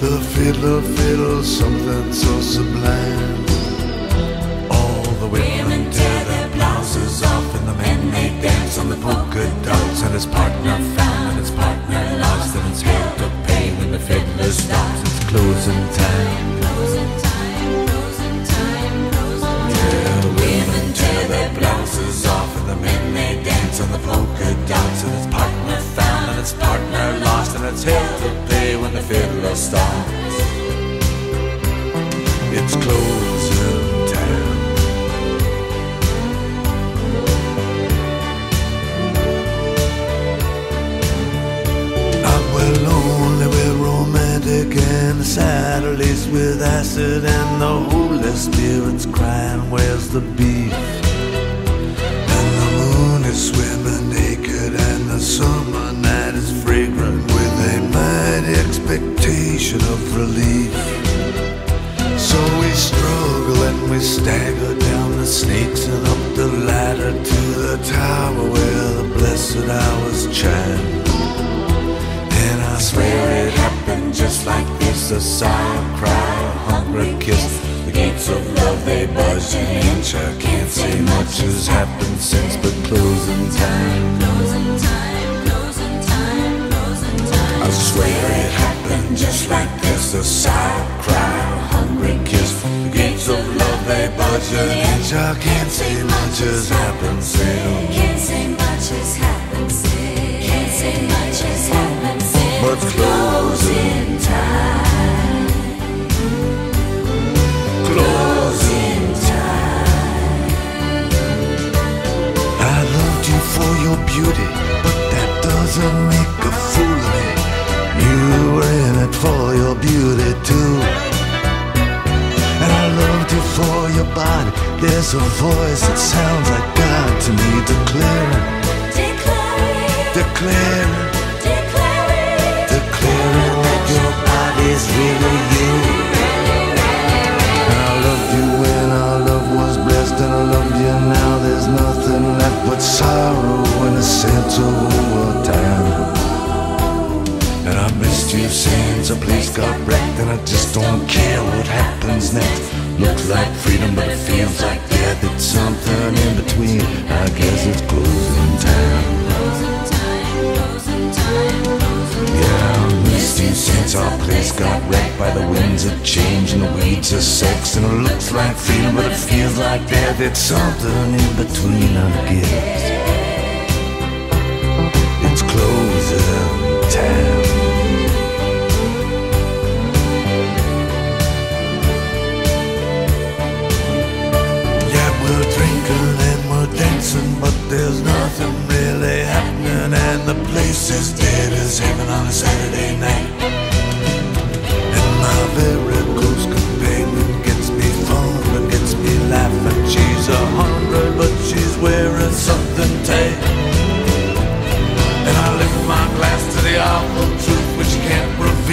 The fiddler fiddles something so sublime. All the women tear their blouses off, and the men they dance on the polka dots. And his partner found, and his partner lost, and it's hell to pay when the fiddler stops. It's closing time. Yeah, the fiddler stops. It's closing time. I'm well lonely, we're romantic and sad, laced with acid and the Holy Spirit's crying, where's the beef? We stagger down the snakes and up the ladder to the tower where the blessed hours chime. And I swear it happened just like this A sigh, a cry, a hungry kiss The gates of love, they budge an inch I can't say much has happened since But closing time. Closing time, closing time, closing time I swear it happened just like this A sigh, a cry, they budge an inch I can't say much has happened since Can't say much has happened since. Can't say much has happened body. There's a voice that sounds like God to me, Declare, declaring, declare, declaring that your body's really you. I loved you when our love was blessed, and I love you now. There's nothing left but sorrow and a sense of overtime. And I missed you since a place got wrecked, like freedom, but it feels like death. It's something in between. I guess it's closing time. Yeah, I missed you since our place got wrecked by the winds of change and the weeds of sex. And it looks like freedom, but it feels like death. It's something in between, I guess.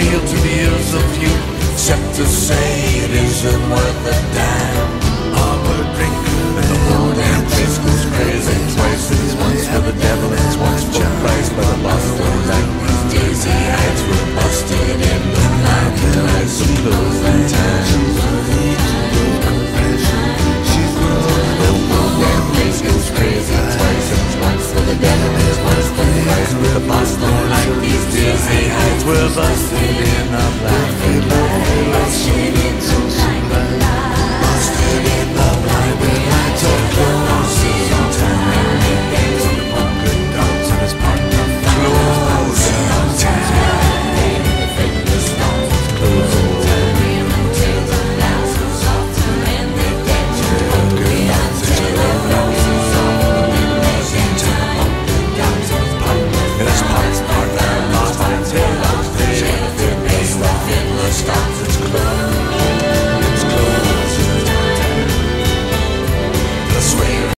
Can't to the ears of you, except to say it isn't worth a dime. Oh, we're drinking and the whole damn place goes crazy. Twice is once for the devil and once for Christ. By the Boston like these daisy heights were busted in the night. Nights of closing Like these daisy heights